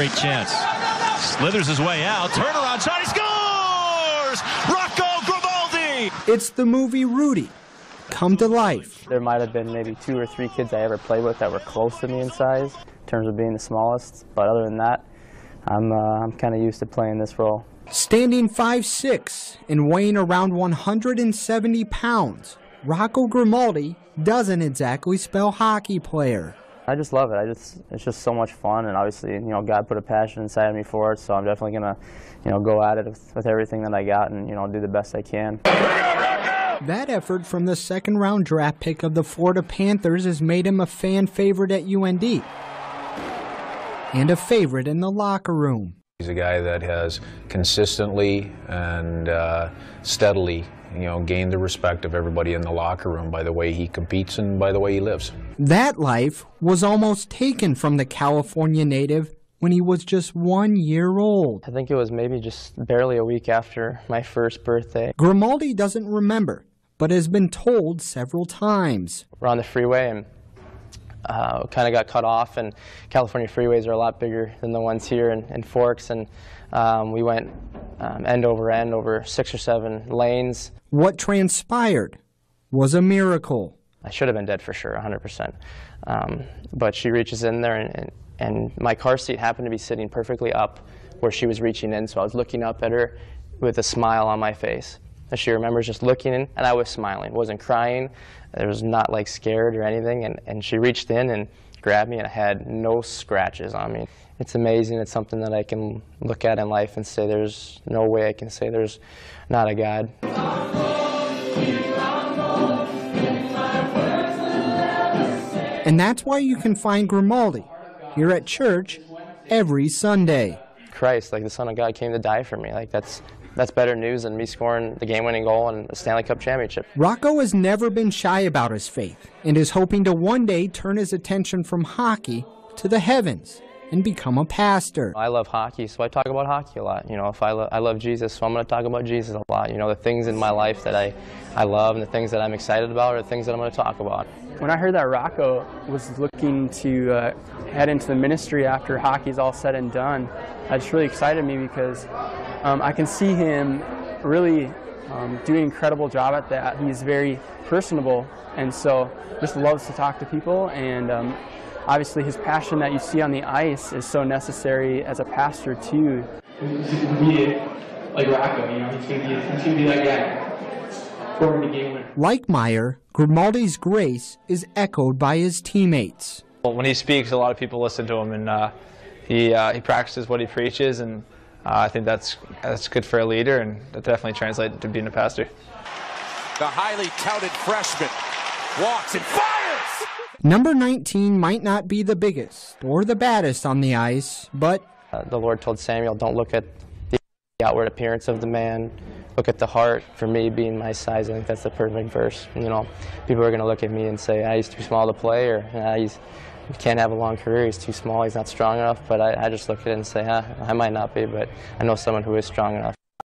Great chance. Slithers his way out. Turnaround shot. He scores! Rocco Grimaldi! It's the movie Rudy, come to life. There might have been maybe two or three kids I ever played with that were close to me in size in terms of being the smallest. But other than that, I'm, uh, I'm kind of used to playing this role. Standing 5'6 and weighing around 170 pounds, Rocco Grimaldi doesn't exactly spell hockey player. I just love it. I just it's just so much fun, and obviously, you know, God put a passion inside of me for it. So I'm definitely gonna, you know, go at it with, with everything that I got, and you know, do the best I can. That effort from the second round draft pick of the Florida Panthers has made him a fan favorite at UND and a favorite in the locker room. He's a guy that has consistently and uh, steadily, you know, gained the respect of everybody in the locker room by the way he competes and by the way he lives. That life was almost taken from the California native when he was just one year old. I think it was maybe just barely a week after my first birthday. Grimaldi doesn't remember, but has been told several times. We're on the freeway and uh, kind of got cut off, and California freeways are a lot bigger than the ones here in, in Forks, and um, we went um, end over end over six or seven lanes. What transpired was a miracle. I should have been dead for sure, 100%. Um, but she reaches in there, and, and, and my car seat happened to be sitting perfectly up where she was reaching in, so I was looking up at her with a smile on my face. And she remembers just looking in, and I was smiling, wasn't crying. I was not like scared or anything, and, and she reached in and grabbed me, and I had no scratches on me. It's amazing. It's something that I can look at in life and say there's no way I can say there's not a God. And that's why you can find Grimaldi here at church every Sunday. Christ, like the Son of God came to die for me. Like that's that's better news than me scoring the game-winning goal and the Stanley Cup championship. Rocco has never been shy about his faith and is hoping to one day turn his attention from hockey to the heavens and become a pastor. I love hockey, so I talk about hockey a lot. You know, if I, lo I love Jesus, so I'm going to talk about Jesus a lot. You know, the things in my life that I, I love and the things that I'm excited about are the things that I'm going to talk about. When I heard that Rocco was looking to uh, head into the ministry after hockey's all said and done, that just really excited me because um, I can see him really um, doing an incredible job at that. He's very personable, and so just loves to talk to people. And um, obviously, his passion that you see on the ice is so necessary as a pastor too. He's gonna be like Rocco, you know. He's gonna be, he's gonna be that guy. The game winner. Like Meyer, Grimaldi's grace is echoed by his teammates. Well, when he speaks, a lot of people listen to him, and uh, he uh, he practices what he preaches, and I think that's that's good for a leader, and that definitely translates to being a pastor. The highly touted freshman walks and fires. Number 19 might not be the biggest or the baddest on the ice, but Uh, the Lord told Samuel, don't look at the outward appearance of the man, look at the heart. For me, being my size, I think that's the perfect verse. You know, people are going to look at me and say, ah, he's too small to play, or ah, he's he can't have a long career, he's too small, he's not strong enough. But I, I just look at it and say, huh, I might not be, but I know someone who is strong enough.